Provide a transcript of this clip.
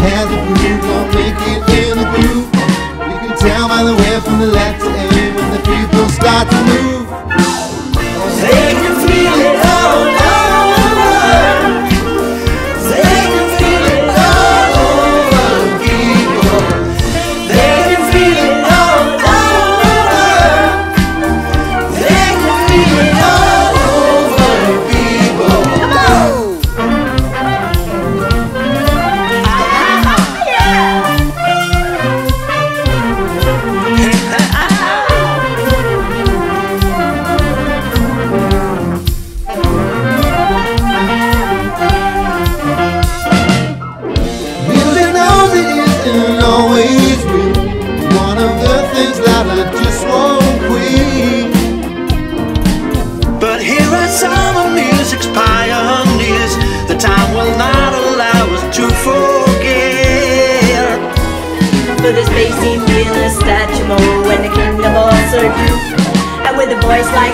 has a groove, don't make it in the groove. You can tell by the way from the left isn't always real. One of the things that I just won't quit. But here are some of music's pioneers. The time will not allow us to forget. For this bassy meal is statumo and the kingdom of Sir And with a voice like